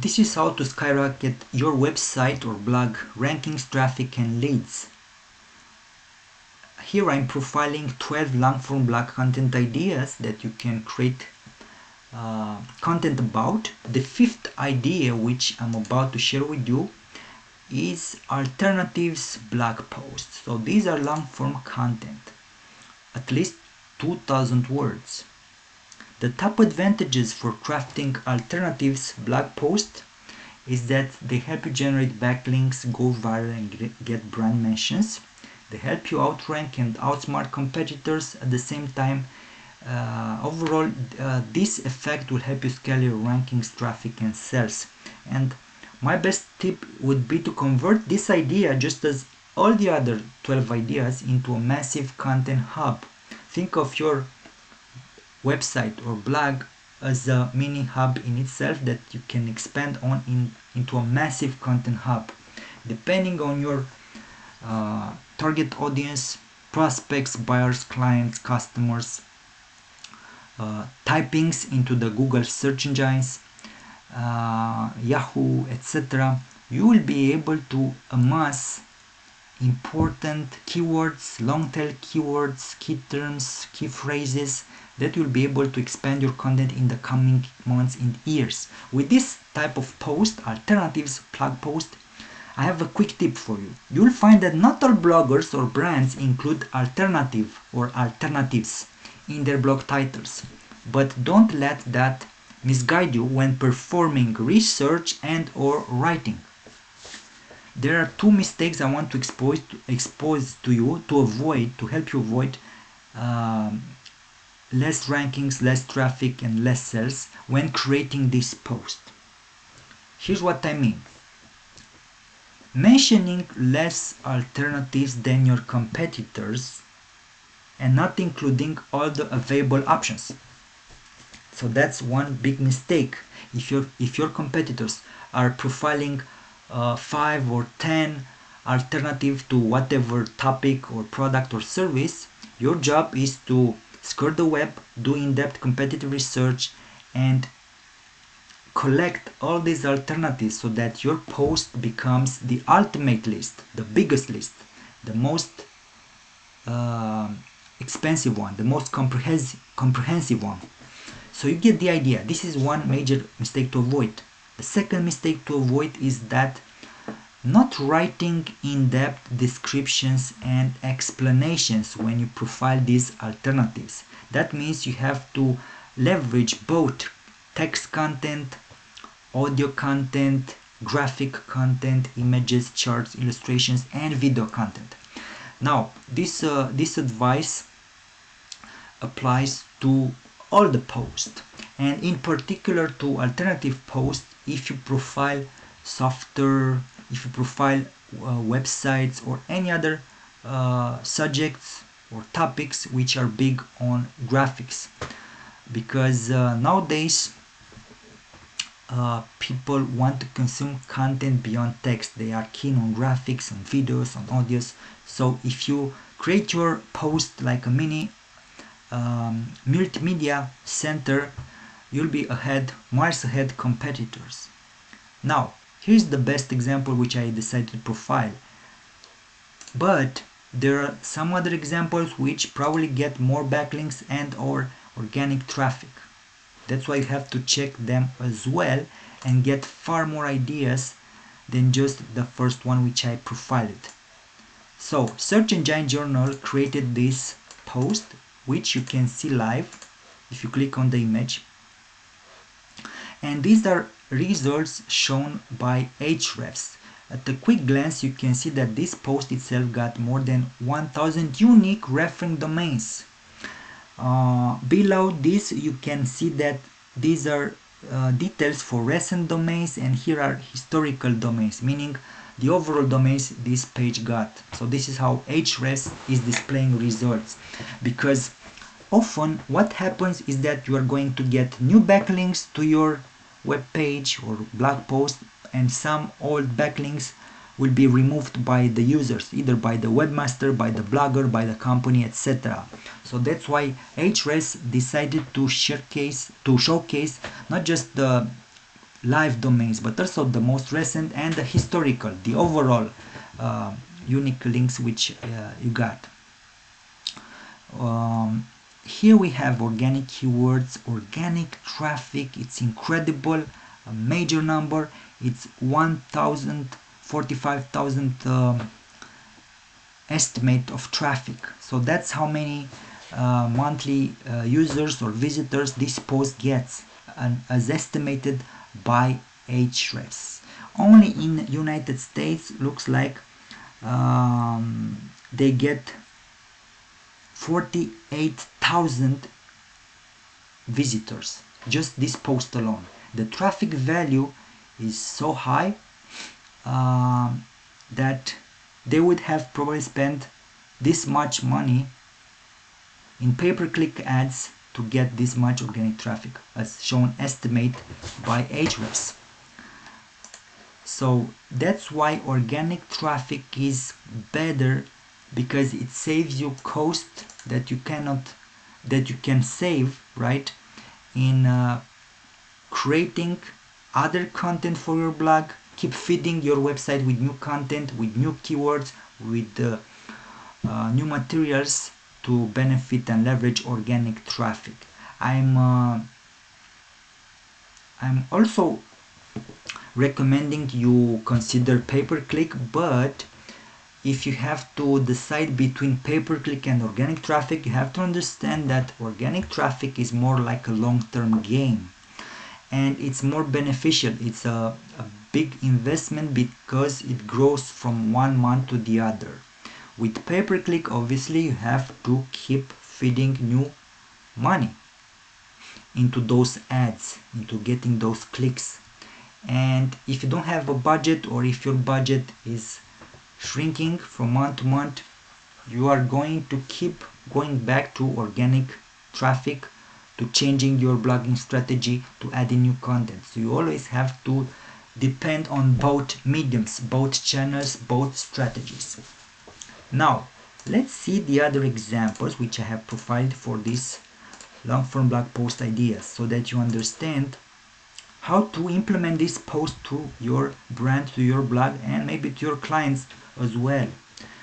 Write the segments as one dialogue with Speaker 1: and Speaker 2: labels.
Speaker 1: This is how to skyrocket your website or blog rankings, traffic and leads. Here I'm profiling 12 long form blog content ideas that you can create uh, content about. The fifth idea which I'm about to share with you is alternatives blog posts. So these are long form content, at least 2000 words. The top advantages for crafting alternatives blog posts is that they help you generate backlinks, go viral and get brand mentions. They help you outrank and outsmart competitors at the same time. Uh, overall, uh, this effect will help you scale your rankings, traffic and sales. And my best tip would be to convert this idea just as all the other 12 ideas into a massive content hub. Think of your website or blog as a mini hub in itself that you can expand on in, into a massive content hub. Depending on your uh, target audience prospects buyers clients customers uh, typings into the google search engines uh, yahoo etc you will be able to amass important keywords long tail keywords key terms key phrases that you'll be able to expand your content in the coming months and years. With this type of post, alternatives blog post, I have a quick tip for you. You'll find that not all bloggers or brands include alternative or alternatives in their blog titles. But don't let that misguide you when performing research and or writing. There are two mistakes I want to expose to, expose to you to avoid, to help you avoid um, less rankings, less traffic and less sales when creating this post. Here's what I mean. Mentioning less alternatives than your competitors and not including all the available options. So that's one big mistake. If your if your competitors are profiling uh, five or ten alternative to whatever topic or product or service, your job is to Score the web, do in-depth competitive research, and collect all these alternatives so that your post becomes the ultimate list, the biggest list, the most uh, expensive one, the most comprehensive, comprehensive one. So you get the idea. This is one major mistake to avoid. The second mistake to avoid is that not writing in-depth descriptions and explanations when you profile these alternatives. That means you have to leverage both text content, audio content, graphic content, images, charts, illustrations, and video content. Now, this, uh, this advice applies to all the posts and in particular to alternative posts if you profile software if you profile uh, websites or any other uh, subjects or topics which are big on graphics. Because uh, nowadays uh, people want to consume content beyond text. They are keen on graphics on videos on audios. So if you create your post like a mini um, multimedia center you'll be ahead miles ahead competitors. Now Here's the best example which I decided to profile. But there are some other examples which probably get more backlinks and or organic traffic. That's why you have to check them as well and get far more ideas than just the first one which I profiled. So Search Engine Journal created this post which you can see live if you click on the image and these are results shown by Ahrefs. At a quick glance, you can see that this post itself got more than 1000 unique reference domains. Uh, below this, you can see that these are uh, details for recent domains and here are historical domains, meaning the overall domains this page got. So this is how Ahrefs is displaying results because often what happens is that you are going to get new backlinks to your web page or blog post and some old backlinks will be removed by the users either by the webmaster by the blogger by the company etc so that's why Ahrefs decided to showcase to showcase not just the live domains, but also the most recent and the historical, the overall uh, unique links which uh, you got. Um, here we have organic keywords, organic traffic, it's incredible, a major number, it's 1,000, 45,000 um, estimate of traffic. So that's how many uh, monthly uh, users or visitors this post gets and as estimated by Ahrefs. Only in United States looks like um, they get 48,000 visitors just this post alone the traffic value is so high um, that they would have probably spent this much money in pay-per-click ads to get this much organic traffic as shown estimate by Ahrefs. So that's why organic traffic is better because it saves you cost that you cannot that you can save right in uh, creating other content for your blog. Keep feeding your website with new content with new keywords with uh, uh, new materials to benefit and leverage organic traffic. I'm uh, i'm also recommending you consider pay-per-click but if you have to decide between pay-per-click and organic traffic you have to understand that organic traffic is more like a long-term game and it's more beneficial. It's a, a big investment because it grows from one month to the other. With pay-per-click obviously you have to keep feeding new money into those ads into getting those clicks. And if you don't have a budget or if your budget is shrinking from month to month you are going to keep going back to organic traffic to changing your blogging strategy to adding new content. So you always have to depend on both mediums both channels both strategies. Now let's see the other examples which i have profiled for this long form blog post ideas so that you understand how to implement this post to your brand to your blog and maybe to your clients as well.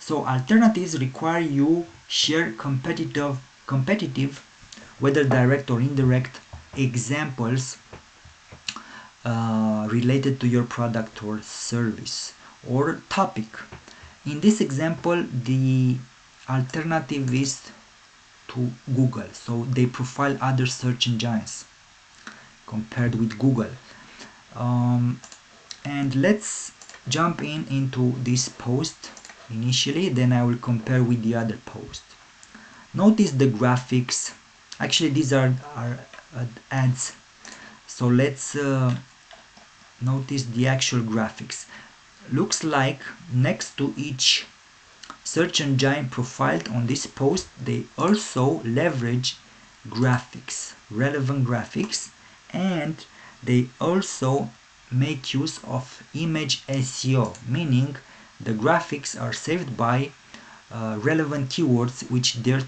Speaker 1: So alternatives require you share competitive, competitive, whether direct or indirect examples uh, related to your product or service or topic. In this example, the alternative is to Google. So they profile other search engines compared with Google. Um, and let's jump in into this post initially then I will compare with the other post. Notice the graphics. Actually these are, are uh, ads. So let's uh, notice the actual graphics. Looks like next to each search engine profiled on this post they also leverage graphics relevant graphics and they also make use of image SEO, meaning the graphics are saved by uh, relevant keywords which their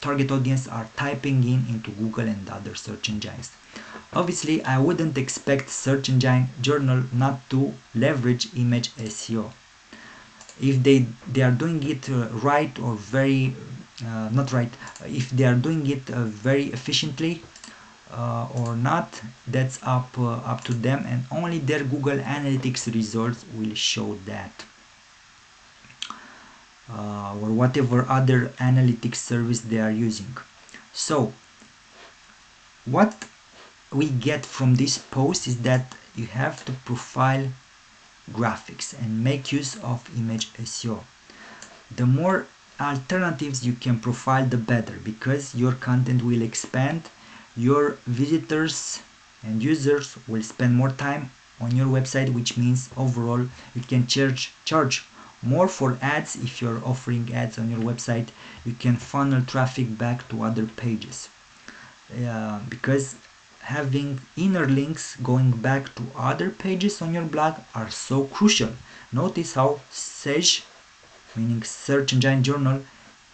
Speaker 1: target audience are typing in into Google and other search engines. Obviously, I wouldn't expect search engine journal not to leverage image SEO. If they, they are doing it uh, right or very, uh, not right, if they are doing it uh, very efficiently, uh, or not that's up uh, up to them and only their Google Analytics results will show that. Uh, or whatever other analytics service they are using. So what we get from this post is that you have to profile graphics and make use of image SEO the more alternatives you can profile the better because your content will expand your visitors and users will spend more time on your website which means overall you can charge charge more for ads. If you're offering ads on your website you can funnel traffic back to other pages. Uh, because having inner links going back to other pages on your blog are so crucial. Notice how SEJ meaning search engine journal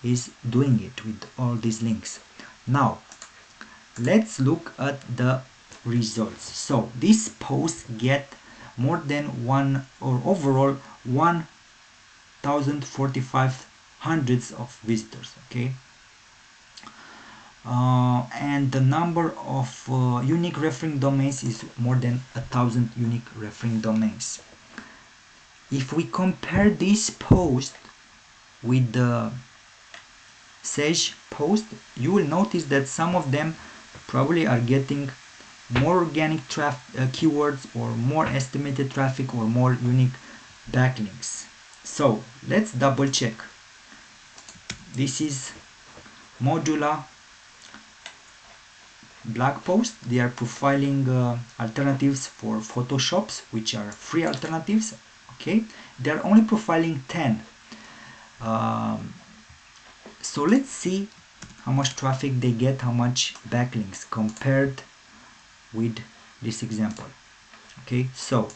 Speaker 1: is doing it with all these links. Now let's look at the results. So this post get more than one or overall 1045 hundreds of visitors okay? Uh, and the number of uh, unique referring domains is more than a thousand unique referring domains. If we compare this post with the SEJ post you will notice that some of them probably are getting more organic traffic uh, keywords or more estimated traffic or more unique backlinks. So let's double check. This is Modula blog post. They are profiling uh, alternatives for photoshops which are free alternatives okay? They are only profiling 10 um, so let's see how much traffic they get how much backlinks compared with this example. Okay so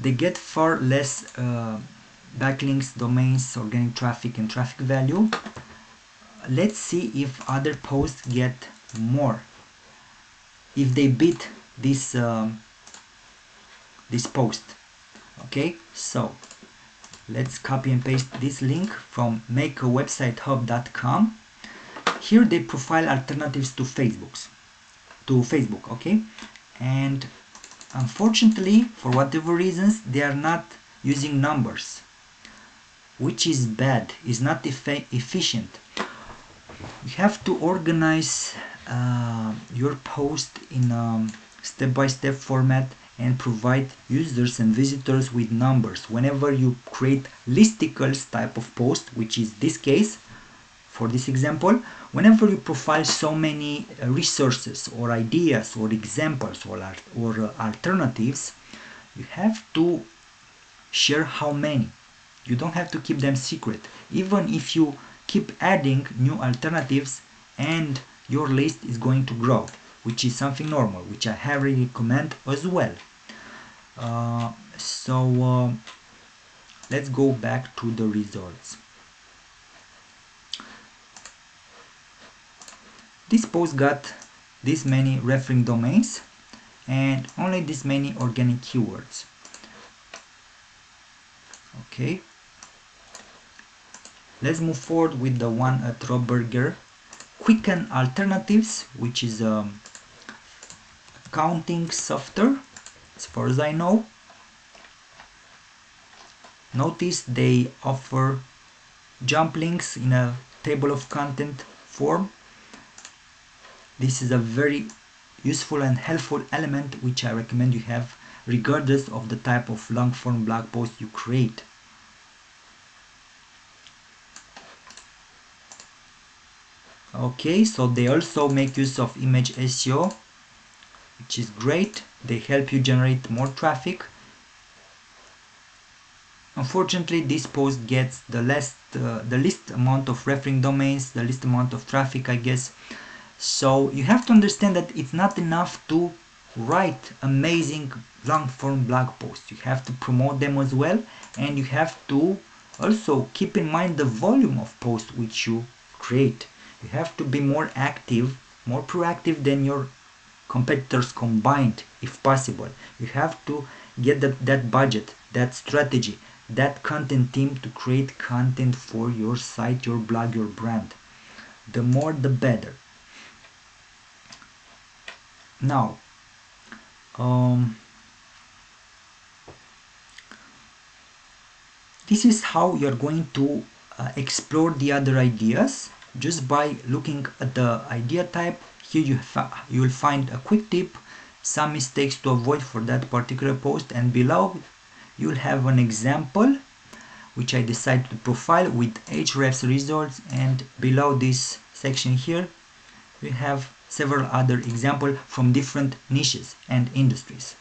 Speaker 1: they get far less uh, backlinks domains organic traffic and traffic value. Let's see if other posts get more. If they beat this um, this post. Okay so let's copy and paste this link from makeawebsitehub.com here they profile alternatives to Facebook's to Facebook okay? And unfortunately for whatever reasons they are not using numbers which is bad is not efficient. You have to organize uh, your post in a step-by-step -step format and provide users and visitors with numbers. Whenever you create listicles type of post which is this case for this example whenever you profile so many uh, resources or ideas or examples or, or uh, alternatives you have to share how many. You don't have to keep them secret. Even if you keep adding new alternatives and your list is going to grow which is something normal which I highly recommend as well uh, so uh, let's go back to the results. This post got this many referring domains and only this many organic keywords. Okay. Let's move forward with the one at Roberger. Quicken Alternatives which is a accounting software as far as I know. Notice they offer jump links in a table of content form. This is a very useful and helpful element which I recommend you have regardless of the type of long form blog post you create. Okay, so they also make use of image SEO, which is great. They help you generate more traffic. Unfortunately this post gets the least uh, the least amount of referring domains the least amount of traffic i guess. So you have to understand that it's not enough to write amazing long form blog posts. You have to promote them as well and you have to also keep in mind the volume of posts which you create. You have to be more active more proactive than your competitors combined if possible. You have to get the, that budget that strategy that content team to create content for your site your blog your brand. The more the better. Now um, this is how you're going to uh, explore the other ideas just by looking at the idea type here you, you will find a quick tip, some mistakes to avoid for that particular post and below you'll have an example which I decided to profile with Ahrefs results and below this section here we have several other examples from different niches and industries.